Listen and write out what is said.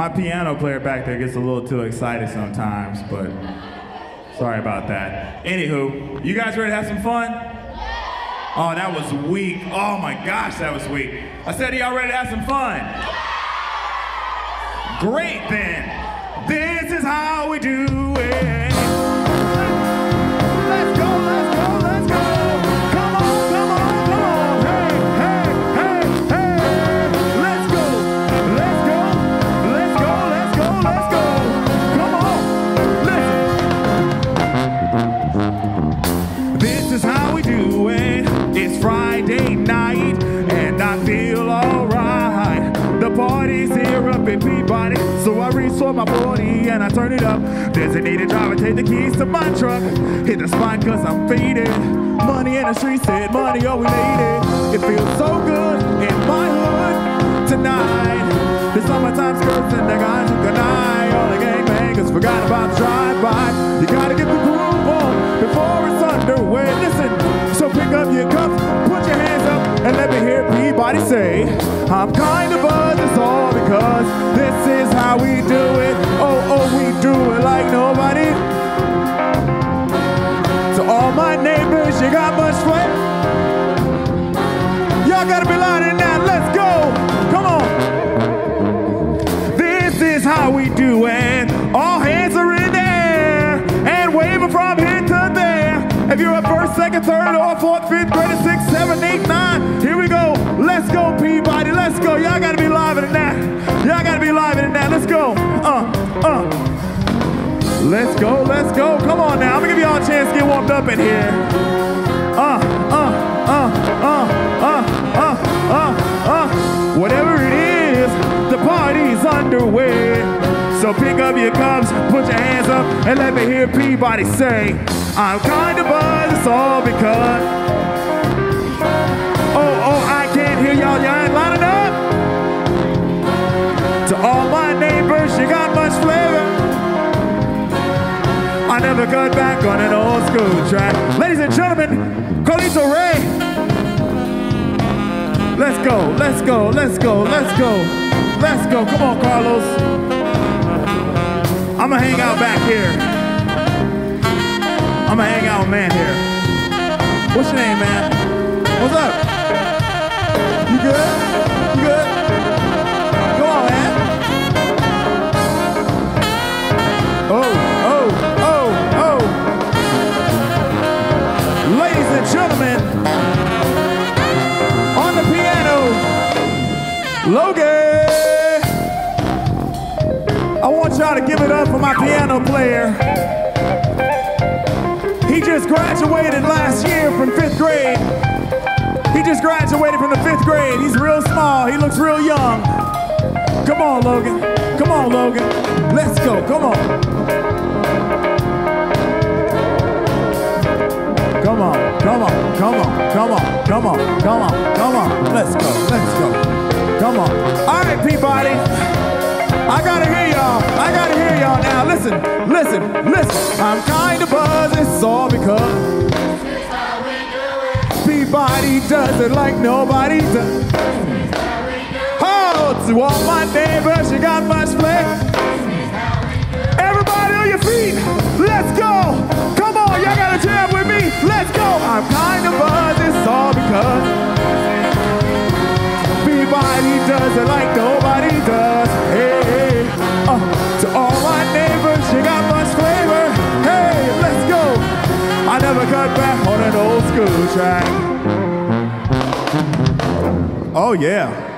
My piano player back there gets a little too excited sometimes, but sorry about that. Anywho, you guys ready to have some fun? Oh, that was weak. Oh my gosh, that was weak. I said, y'all ready to have some fun? Great then. This is how we do it. For my 40 and I turn it up. Designated driver, take the keys to my truck. Hit the spot cause I'm faded. Money in the street said money, oh we made it. It feels so good in my hood tonight. The summertime skirts and the guys who can eye. All the gangbangers forgot about the drive-by. You gotta get the groove on before it's underway. Listen, so pick up your cups, put your hands up, and let me hear Peabody say, I'm kind of buzzed, it's all because this is how we do it. Oh, oh, we do it like nobody. To all my neighbors, you got much flavor. Y'all gotta be loud in that. Let's go. Come on. This is how we do it. All hands are in the air and waving from here to there. If you're a first, second, third, or fourth, fifth, grade, six, seven, eight, nine, here we go. Let's go, Peabody. Let's go. Y'all gotta be live Let's go. Uh, uh. Let's go, let's go. Come on now. I'm gonna give y'all a chance to get warmed up in here. Uh, uh, uh, uh, uh, uh, uh, uh. Whatever it is, the party's underway. So pick up your cups, put your hands up, and let me hear Peabody say, I'm kinda buzzed, it's Never cut back on an old school track. Ladies and gentlemen, Carlito Ray. Let's go, let's go, let's go, let's go, let's go. Come on, Carlos. I'm gonna hang out back here. I'm gonna hang out man here. What's your name, man? What's up? My piano player. He just graduated last year from fifth grade. He just graduated from the fifth grade. He's real small. He looks real young. Come on, Logan. Come on, Logan. Let's go. Come on. Come on, come on, come on, come on, come on, come on, come on. Let's go, let's go. Come on. All right, Peabody. I gotta hear Listen, listen, listen. I'm kinda buzzed. It's all because Peabody does it like nobody does. Oh, to all my neighbors, you got much flavor. Everybody on your feet, let's go. Come on, y'all gotta jam with me. Let's go. I'm kind of buzzed. It's all because Peabody does it like neighbors, you got much flavor. Hey, let's go. I never cut back on an old school track. Oh yeah.